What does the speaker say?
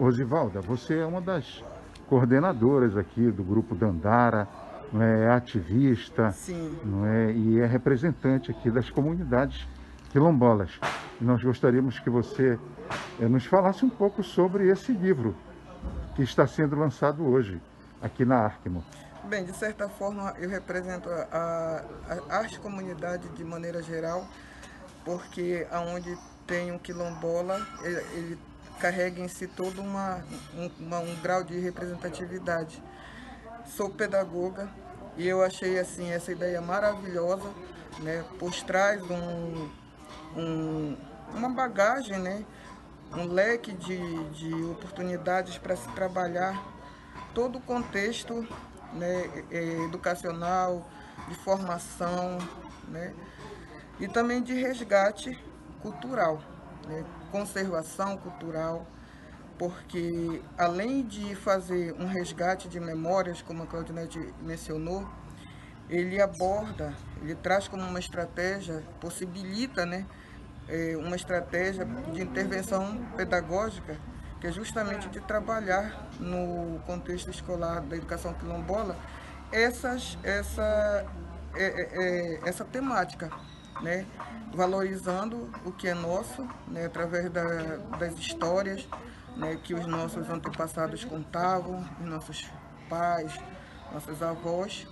Rosivalda, você é uma das coordenadoras aqui do grupo Dandara, não é, é ativista, Sim. não é, e é representante aqui das comunidades quilombolas. E nós gostaríamos que você eh, nos falasse um pouco sobre esse livro que está sendo lançado hoje aqui na Arkmo. Bem, de certa forma eu represento a, a arte comunidade de maneira geral, porque aonde tem um quilombola, ele, ele carrega em si todo uma, um, uma, um grau de representatividade. Sou pedagoga e eu achei assim essa ideia maravilhosa, né? Pois traz um, um, uma bagagem, né? um leque de, de oportunidades para se trabalhar todo o contexto né, educacional, de formação, né, e também de resgate cultural, né, conservação cultural, porque além de fazer um resgate de memórias, como a Claudinete mencionou, ele aborda, ele traz como uma estratégia, possibilita né, uma estratégia de intervenção pedagógica que é justamente de trabalhar no contexto escolar da educação quilombola essas, essa, é, é, essa temática, né? valorizando o que é nosso, né? através da, das histórias né? que os nossos antepassados contavam, os nossos pais, nossos avós,